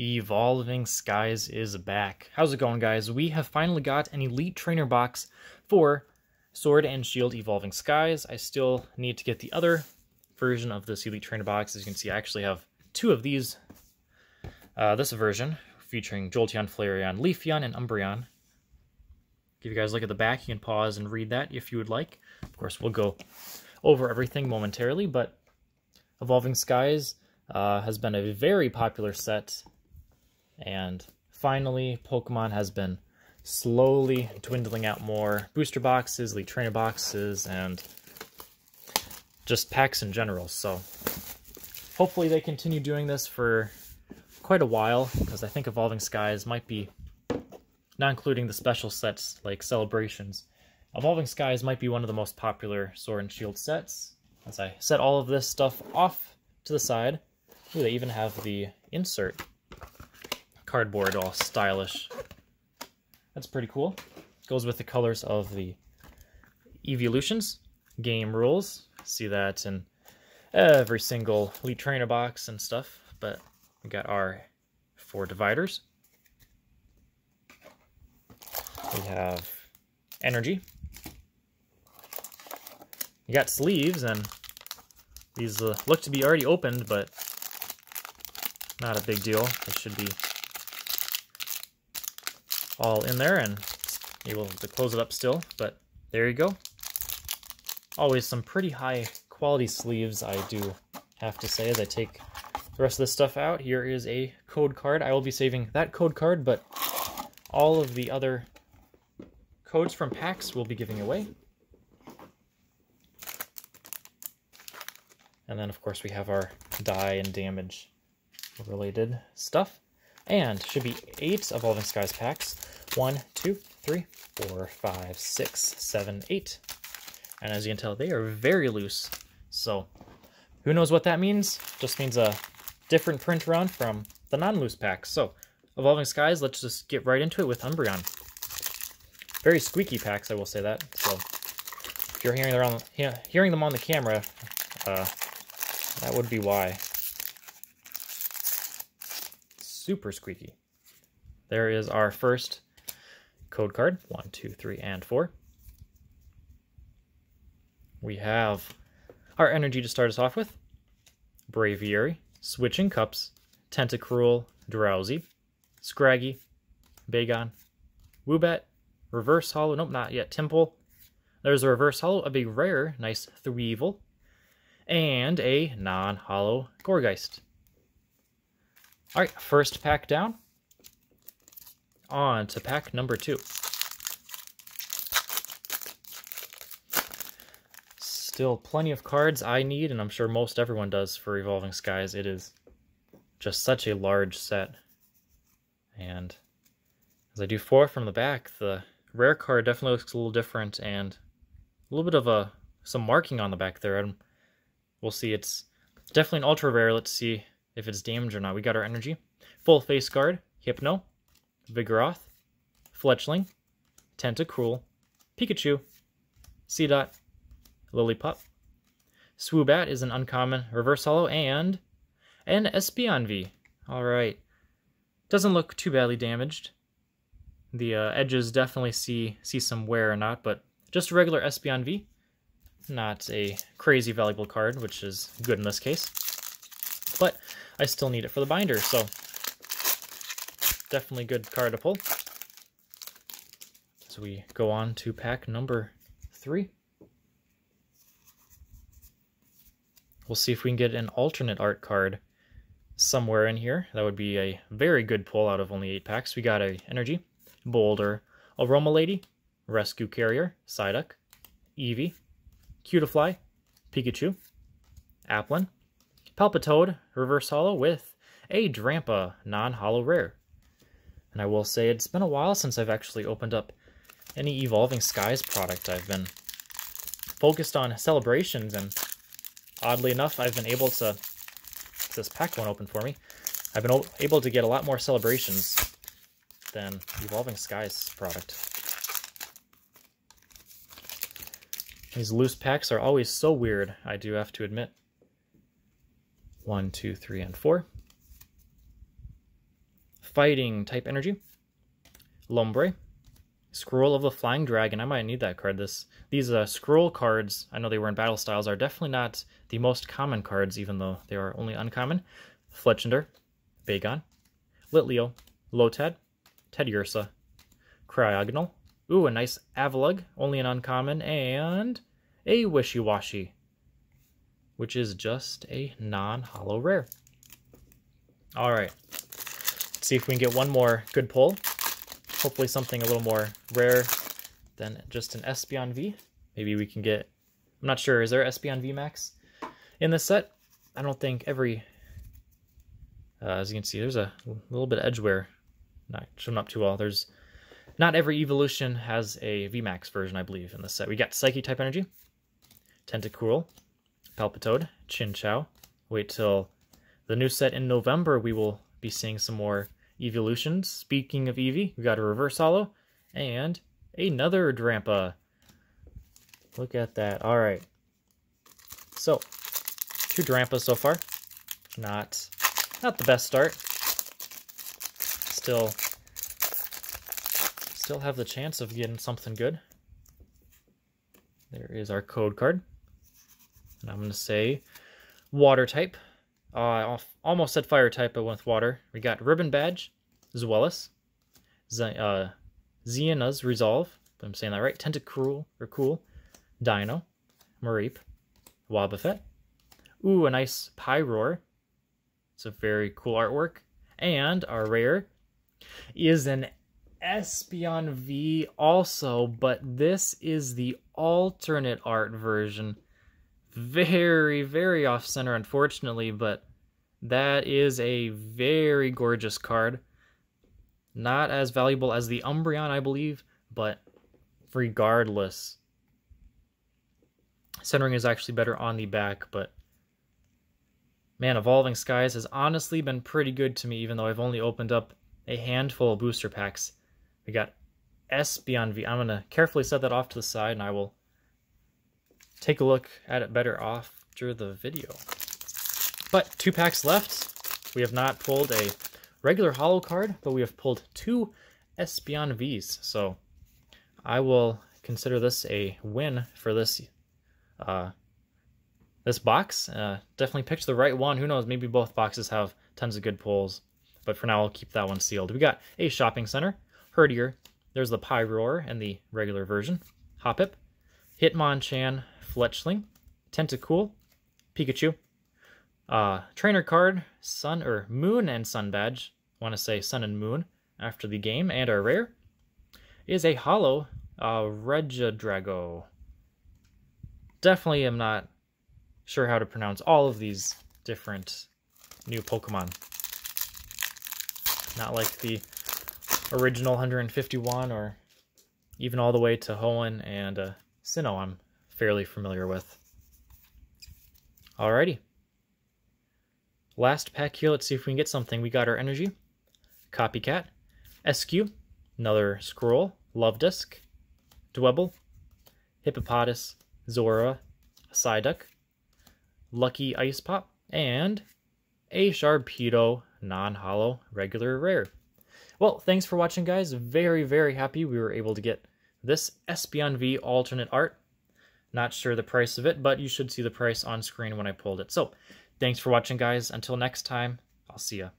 Evolving Skies is back. How's it going, guys? We have finally got an Elite Trainer box for Sword and Shield Evolving Skies. I still need to get the other version of this Elite Trainer box. As you can see, I actually have two of these. Uh, this version, featuring Jolteon, Flareon, Leafeon, and Umbreon. Give you guys a look at the back. You can pause and read that if you would like. Of course, we'll go over everything momentarily, but Evolving Skies uh, has been a very popular set and finally, Pokemon has been slowly dwindling out more booster boxes, elite trainer boxes, and just packs in general. So hopefully they continue doing this for quite a while, because I think Evolving Skies might be, not including the special sets like Celebrations, Evolving Skies might be one of the most popular Sword and Shield sets. As I set all of this stuff off to the side, Ooh, they even have the insert cardboard, all stylish. That's pretty cool. Goes with the colors of the Evolutions. Game rules. See that in every single Elite Trainer box and stuff. But we got our four dividers. We have energy. You got sleeves, and these uh, look to be already opened, but not a big deal. They should be all in there and able to close it up still, but there you go. Always some pretty high quality sleeves, I do have to say, as I take the rest of this stuff out. Here is a code card. I will be saving that code card, but all of the other codes from packs will be giving away. And then, of course, we have our die and damage related stuff. And should be eight Evolving Skies packs. One, two, three, four, five, six, seven, eight. And as you can tell, they are very loose. So who knows what that means? Just means a different print run from the non-loose packs. So Evolving Skies, let's just get right into it with Umbreon. Very squeaky packs, I will say that. So if you're hearing them on, hearing them on the camera, uh, that would be why super squeaky. There is our first code card. One, two, three, and four. We have our energy to start us off with. Braviary, Switching Cups, Tentacruel, Drowzee, Scraggy, Bagon, Woobat, Reverse Holo, nope, not yet, Temple. There's a Reverse Holo, a big rare, nice Threevil, and a non-holo Gourgeist. All right, first pack down. On to pack number two. Still plenty of cards I need, and I'm sure most everyone does for Evolving Skies. It is just such a large set. And as I do four from the back, the rare card definitely looks a little different and a little bit of a some marking on the back there. And we'll see it's definitely an ultra rare. Let's see if it's damaged or not. We got our energy. Full face guard, Hypno, Vigoroth, Fletchling, Tentacruel, Pikachu, Seedot, Lillipup. Swoobat is an uncommon reverse holo and an Espeon V. Alright. Doesn't look too badly damaged. The uh, edges definitely see see some wear or not, but just a regular Espeon V. Not a crazy valuable card, which is good in this case. But I still need it for the binder, so definitely good card to pull. So we go on to pack number three. We'll see if we can get an alternate art card somewhere in here. That would be a very good pull out of only eight packs. We got a Energy, Boulder, Aroma Lady, Rescue Carrier, Psyduck, Eevee, Cutiefly, Pikachu, Applin, Palpitoad, Reverse Holo with a Drampa, non-holo rare. And I will say it's been a while since I've actually opened up any Evolving Skies product. I've been focused on celebrations, and oddly enough, I've been able to... This pack one open for me. I've been able to get a lot more celebrations than Evolving Skies product. These loose packs are always so weird, I do have to admit. One, two, three, and four. Fighting type energy. Lombre. Scroll of the Flying Dragon. I might need that card. This These uh, scroll cards, I know they were in Battle Styles, are definitely not the most common cards, even though they are only uncommon. Fletchinder, Bagon, Litleo, Lotad, Teddiursa, Cryogonal. Ooh, a nice Avalugg, only an uncommon, and a Wishiwashi, which is just a non-holo rare. All right, let's see if we can get one more good pull. Hopefully something a little more rare than just an Espeon V. Maybe we can get, I'm not sure, is there Espeon V Max in this set? I don't think every, uh, as you can see, there's a little bit of edge wear not showing up too well. There's not every evolution has a VMAX version, I believe, in this set. We got Psyche type energy, Tentacool, Palpitoad, Chinchou. Wait till the new set in November, we will be seeing some more evolutions. Speaking of Eevee, we got a Reverse Holo and another Drampa. Look at that. All right. So, two Drampas so far. Not, not the best start. Still, still have the chance of getting something good. There is our code card. And I'm going to say water type. Uh, I almost said fire type, but went with water. We got Ribbon Badge, Zweilous, Z uh, Zinnia's Resolve, if I'm saying that right, Tentacruel, or Cool, Deino, Mareep, Wobbuffet. Ooh, a nice Pyroar. It's a very cool artwork. And our rare is an Espeon V also, but this is the alternate art version very, very off center, unfortunately, but that is a very gorgeous card. Not as valuable as the Umbreon, I believe, but regardless. Centering is actually better on the back, but man, Evolving Skies has honestly been pretty good to me, even though I've only opened up a handful of booster packs. We got Espeon V. I'm going to carefully set that off to the side, and I will take a look at it better after the video. But two packs left. We have not pulled a regular holo card, but we have pulled two Espeon Vs. So I will consider this a win for this uh, this box. Uh, definitely picked the right one. Who knows? Maybe both boxes have tons of good pulls. But for now, I'll keep that one sealed. We got a shopping center, Herdier. There's the Pyroar and the regular version. Hoppip, Hitmonchan, Fletchling, Tentacool, Pikachu, uh, Trainer card, Sun or Moon and Sun badge. Want to say Sun and Moon after the game, and our rare is a holo uh, Regidrago. Definitely am not sure how to pronounce all of these different new Pokemon. Not like the original 151 or even all the way to Hoenn and uh, Sinnoh I'm fairly familiar with. Alrighty. Last pack here, let's see if we can get something. We got our Energy, Copycat, SQ, another Scroll, Luvdisc, Dwebble, Hippopotas, Zora, Psyduck, Lucky Ice Pop, and a Sharpedo non-holo regular rare. Well, thanks for watching, guys. Very, very happy we were able to get this Espeon V alternate art. Not sure the price of it, but you should see the price on screen when I pulled it. So, thanks for watching, guys. Until next time, I'll see ya.